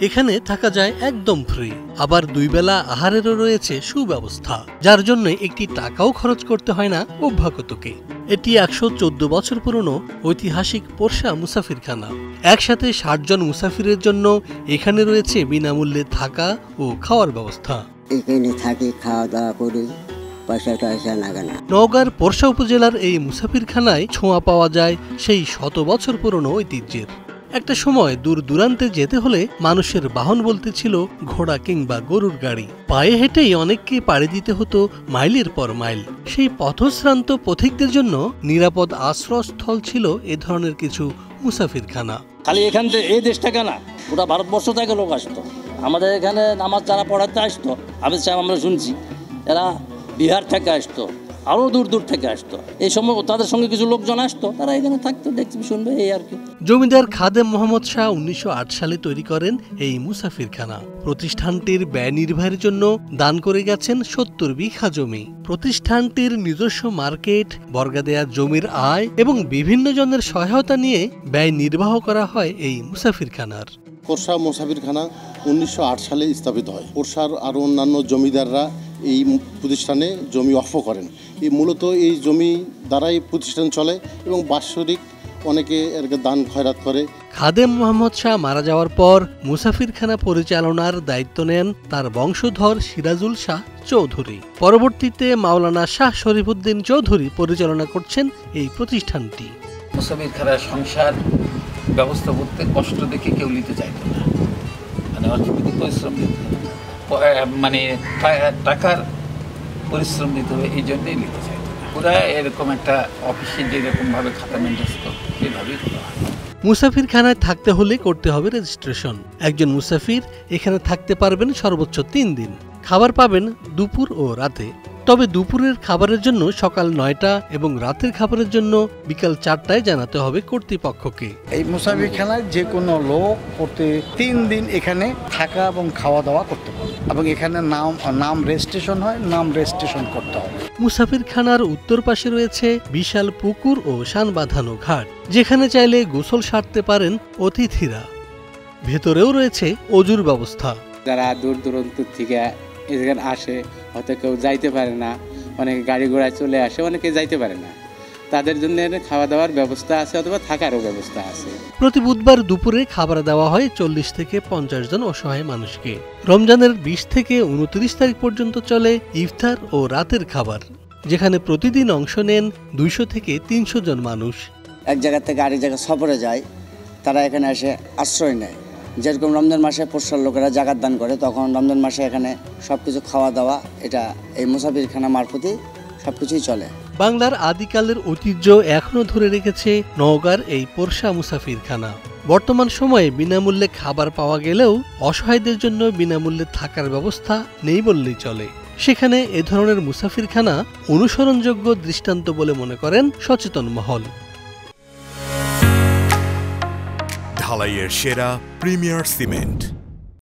এখানে থাকা যায় একদম ফ্রি আবার দুই বেলা আহারেরও রয়েছে সুব্যবস্থা যার জন্য একটি টাকাও খরচ করতে হয় না অভ্যাগতকে। এটি একশো চোদ্দ বছর পুরনো ঐতিহাসিক পোরশা মুসাফিরখানা। একসাথে ষাট জন মুসাফিরের জন্য এখানে রয়েছে বিনামূল্যে থাকা ও খাওয়ার ব্যবস্থা। এখানে থাকি খাওয়া দাওয়া করি নওগাঁর পোরশা উপজেলার এই মুসাফিরখানায় ছোঁয়া পাওয়া যায় সেই শত বছর পুরনো ঐতিহ্যের। একটা সময় দূর দূরান্তে যেতে হলে মানুষের বাহন বলতে ছিল ঘোড়া কিংবা গরুর গাড়ি। পায়ে হেঁটেই অনেককে পাড়ি দিতে হতো মাইলের পর মাইল। সেই পথশ্রান্ত পথিকদের জন্য নিরাপদ আশ্রয়স্থল ছিল এ ধরনের কিছু মুসাফিরখানা। খালি এখান থেকে এই দেশ থেকে না পুরো ভারতবর্ষ থেকে লোক আসতো। আমাদের এখানে নামাজ যারা পড়াতে আসতো আমি আমরা শুনছি, এরা বিহার থেকে আসতো। আরও দূর দূর থেকে আসতো। এই সময় তাদের সঙ্গে কিছু লোকজন আসতো তারা এখানে থাকতো দেখছি শুনবে এই আর কি। জমিদার খাদেম মোহাম্মদ শাহ উনিশশো আট সালে তৈরি করেন এই মুসাফিরখানা। প্রতিষ্ঠানটির ব্যয় নির্বাহের জন্য দান করে গেছেন সত্তর বিঘা জমি। প্রতিষ্ঠানটির নিজস্ব মার্কেট বর্গা দেয়া জমির আয় এবং বিভিন্ন জনের সহায়তা নিয়ে ব্যয় নির্বাহ করা হয় এই মুসাফিরখানার। কোরসা মোসাফিরখানা উনিশশো আট সালে স্থাপিত হয়। কোরসার আরও অন্যান্য জমিদাররা এই প্রতিষ্ঠানে জমি অফ করেন। এই মূলত এই জমি দ্বারাই প্রতিষ্ঠান চলে এবং বাৎসরিক অনেকে এর দান খয়রাত করে। খাদেম মোহাম্মদ শাহ মারা যাওয়ার পর মুসাফিরখানা পরিচালনার দায়িত্ব নেন তার বংশধর সিরাজুল শাহ চৌধুরী। পরবর্তীতে মাওলানা শাহ শরীফুদ্দিন চৌধুরী পরিচালনা করছেন এই প্রতিষ্ঠানটি। মুসাফির খারাপ সংসার ব্যবস্থা করতে কষ্ট দেখে কেউ নিতে চাইতো না। মানে অর্থনৈতিক পরিশ্রম দিতে মানে টাকার পরিশ্রম দিতে হবে, এই জন্যই নিতে চাইতো পুরা এরকম একটা অফিসে যেরকমভাবে খাতা মেনটেন করতো করা হয় মুসাফিরখানায় থাকতে হলে করতে হবে রেজিস্ট্রেশন একজন মুসাফির এখানে থাকতে পারবেন সর্বোচ্চ তিন দিন। খাবার পাবেন দুপুর ও রাতে। তবে দুপুরের খাবারের জন্য সকাল নয়টা এবং রাতের খাবারের জন্য বিকাল চারটায় জানাতে হবে কর্তৃপক্ষকে। এই মুসাফিরখানায় যে কোনো লোক প্রতি তিন দিন এখানে থাকা এবং খাওয়া দাওয়া করতে পারে। এবং এখানে নাম নাম রেজিস্ট্রেশন হয় নাম রেজিস্ট্রেশন করতে হবে। মুসাফিরখানার উত্তর পাশে রয়েছে বিশাল পুকুর ও শান বাঁধানো ঘাট। যেখানে চাইলে গোসল সারতে পারেন অতিথিরা। ভেতরেও রয়েছে অজুর ব্যবস্থা। যারা দূর দূরান্ত থেকে এখানে আসে হয়তো কেউ যাইতে পারে না অনেকে গাড়ি ঘোড়ায় চলে আসে অনেকে যাইতে পারে না। তাদের জন্য এখানে খাওয়া দাওয়ার ব্যবস্থা আছে অথবা থাকারও ব্যবস্থা আছে। প্রতি বুধবার দুপুরে খাবার দেওয়া হয় চল্লিশ থেকে পঞ্চাশ জন অসহায় মানুষকে। রমজানের বিশ থেকে উনত্রিশ তারিখ পর্যন্ত চলে ইফতার ও রাতের খাবার যেখানে প্রতিদিন অংশ নেন দুইশো থেকে তিনশো জন মানুষ। এক জায়গা থেকে আরেক জায়গায় সফরে যায় তারা এখানে এসে আশ্রয় নেয়। যেরকম রমজান মাসে পোষার লোকেরা জাগাত দান করে, তখন রমজান মাসে এখানে সব কিছু খাওয়া দাওয়া, এটা এই মুসাফিরখানা মারফতই সব কিছুই চলে। বাংলার আদিকালের ঐতিহ্য এখনও ধরে রেখেছে নওগাঁর এই পোরশা মুসাফিরখানা। বর্তমান সময়ে বিনামূল্যে খাবার পাওয়া গেলেও অসহায়দের জন্য বিনামূল্যে থাকার ব্যবস্থা নেই বললেই চলে। সেখানে এ ধরনের মুসাফিরখানা অনুসরণযোগ্য দৃষ্টান্ত বলে মনে করেন সচেতন মহল। ঢালাইয়ের সেরা প্রিমিয়ার সিমেন্ট